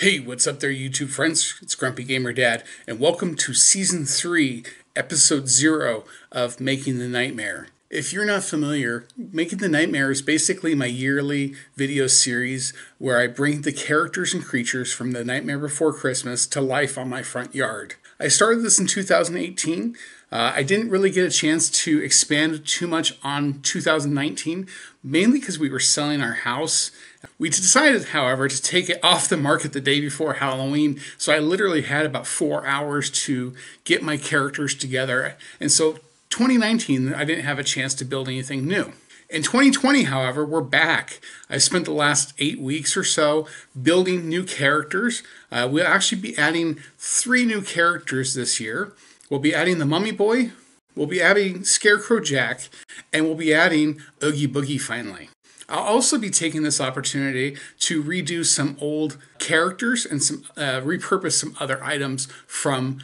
Hey, what's up there, YouTube friends? It's Grumpy Gamer Dad, and welcome to Season 3, Episode 0 of Making the Nightmare. If you're not familiar, Making the Nightmare is basically my yearly video series where I bring the characters and creatures from The Nightmare Before Christmas to life on my front yard. I started this in 2018. Uh, I didn't really get a chance to expand too much on 2019, mainly because we were selling our house. We decided, however, to take it off the market the day before Halloween, so I literally had about four hours to get my characters together. And so 2019, I didn't have a chance to build anything new. In 2020, however, we're back. I spent the last eight weeks or so building new characters. Uh, we'll actually be adding three new characters this year. We'll be adding the Mummy Boy, we'll be adding Scarecrow Jack, and we'll be adding Oogie Boogie finally. I'll also be taking this opportunity to redo some old characters and some uh, repurpose some other items from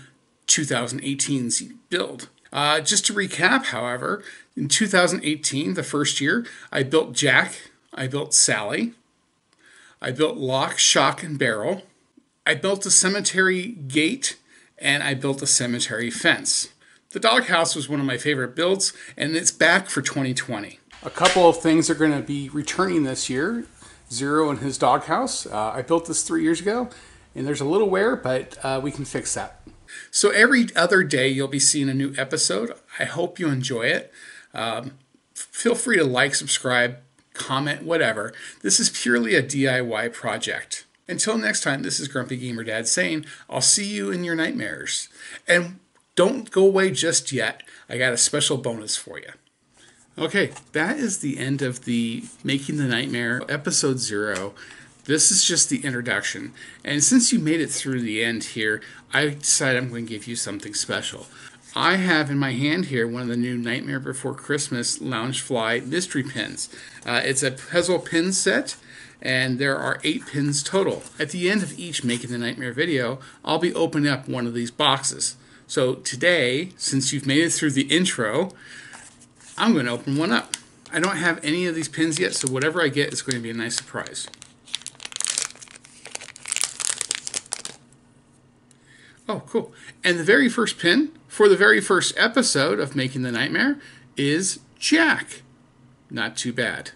2018's build. Uh, just to recap, however, in 2018, the first year, I built Jack, I built Sally, I built Lock, Shock, and Barrel, I built a cemetery gate, and I built a cemetery fence. The doghouse was one of my favorite builds, and it's back for 2020. A couple of things are going to be returning this year. Zero and his doghouse. Uh, I built this three years ago, and there's a little wear, but uh, we can fix that. So every other day, you'll be seeing a new episode. I hope you enjoy it. Um, feel free to like, subscribe, comment, whatever. This is purely a DIY project. Until next time, this is Grumpy Gamer Dad saying, I'll see you in your nightmares. And don't go away just yet. I got a special bonus for you. Okay, that is the end of the Making the Nightmare episode zero. This is just the introduction. And since you made it through the end here, I decided I'm going to give you something special. I have in my hand here one of the new Nightmare Before Christmas Loungefly mystery pins. Uh, it's a puzzle pin set, and there are eight pins total. At the end of each Making the Nightmare video, I'll be opening up one of these boxes. So today, since you've made it through the intro, I'm going to open one up. I don't have any of these pins yet, so whatever I get is going to be a nice surprise. Oh, cool. And the very first pin for the very first episode of Making the Nightmare is Jack. Not too bad.